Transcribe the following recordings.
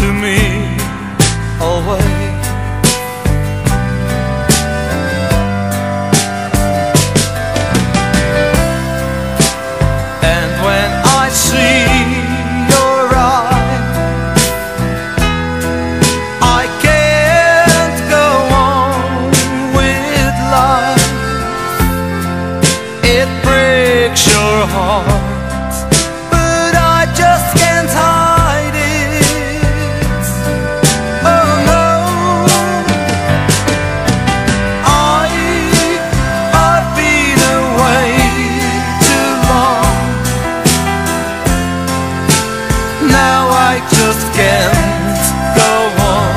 to me always. Can go on.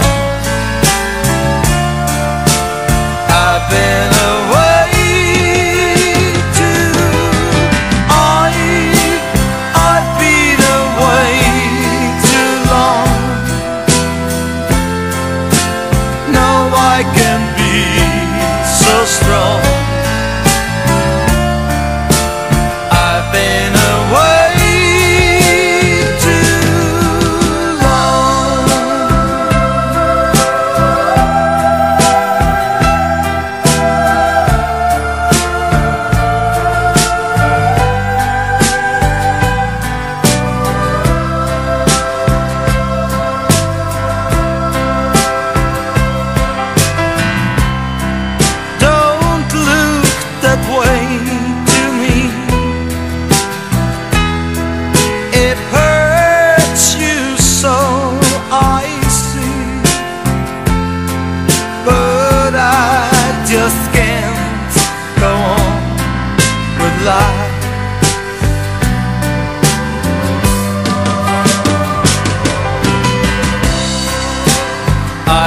I've been away too. I I've been away too long. Now I can be so strong.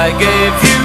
I gave you